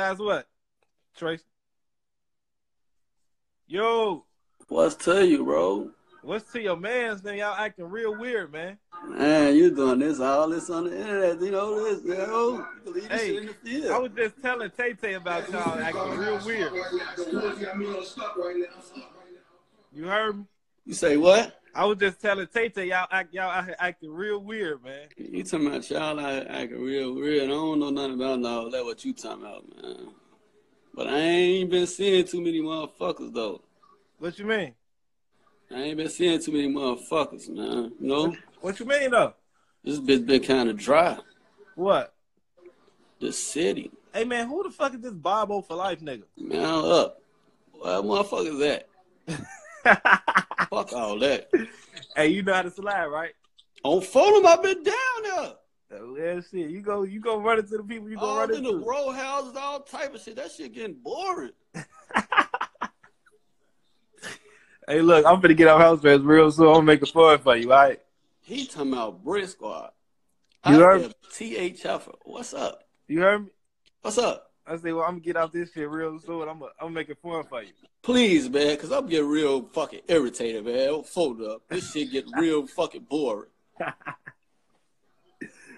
Last what? Trace. Yo, What's to you, bro? what's to your mans, man? Y'all acting real weird, man. Man, you doing this all this on the internet, you know this, you know. You can leave this Hey, in the field. I was just telling Tay Tay about y'all acting real weird. You heard me? You say what? I was just telling Tay y'all act y'all acting real weird, man. You talking about y'all acting real weird. I don't know nothing about all that what you talking about, man. But I ain't been seeing too many motherfuckers though. What you mean? I ain't been seeing too many motherfuckers, man. You know? What you mean though? This bitch been kinda dry. What? The city. Hey man, who the fuck is this Bobo for life nigga? Man, up. What motherfucker is that? Fuck all that. hey, you know how to slide, right? On phone, I've been down there. Oh, yeah, shit. You go, you go run into the people. You go all run in the into. row houses, all type of shit. That shit getting boring. Hey, look, I'm finna get off house arrest real soon. I'm gonna make a fun for you, all right? He talking about brick squad. You heard THF. What's up? You heard me? What's up? I say, well, I'm gonna get off this shit real soon. I'm gonna, I'm gonna make it fun for you. Please, man, because I'm getting real fucking irritated, man. Fold up. This shit get real fucking boring.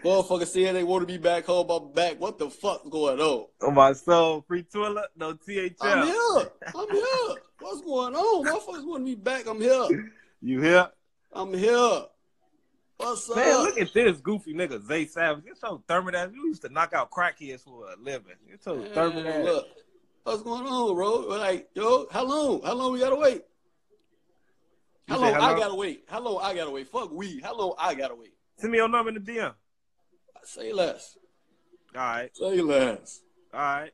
Motherfucker saying they want to be back home. I'm back. What the fuck going on? On Oh, my soul, free toilet, no THL. I'm here. I'm here. What's going on? Motherfuckers want to be back. I'm here. You here? I'm here. What's up? Man, look at this goofy nigga, Zay Savage. You're so Thurman ass. You used to knock out crackheads for a living. You're so ass. look, what's going on, bro? Like, yo, how long? How long we gotta wait? How long how I gotta wait? How long I gotta wait? Fuck we. How long I gotta wait? Send me your number in the DM. Say less. All right, Say less. all right.